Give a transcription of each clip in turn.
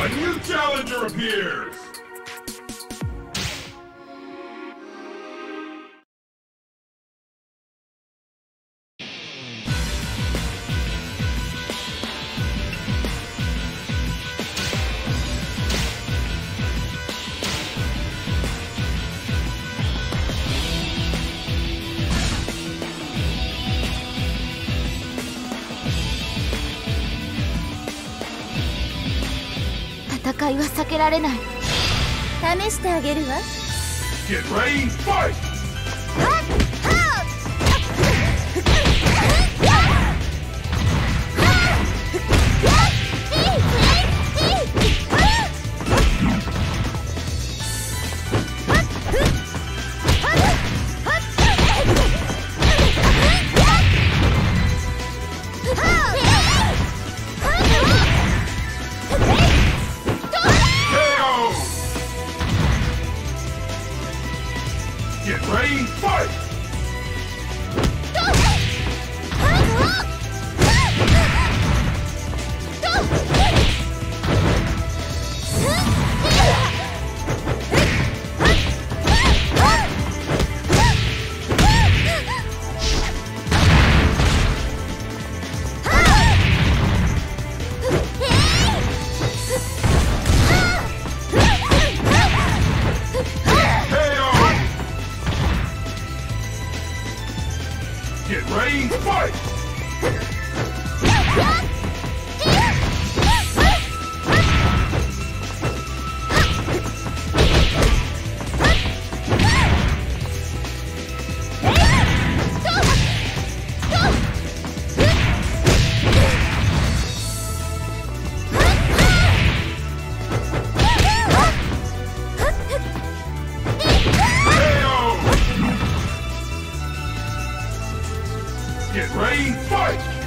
A new challenger appears! 戦いは避けられない。試してあげるわ。Get ready, fight! はっ Get ready, fight! ready, fight! Get ready, fight!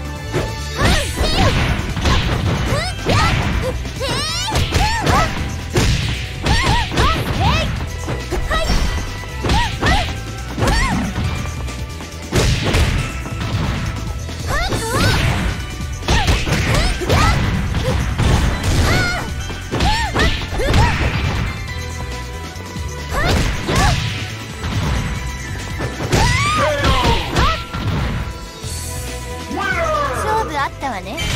わね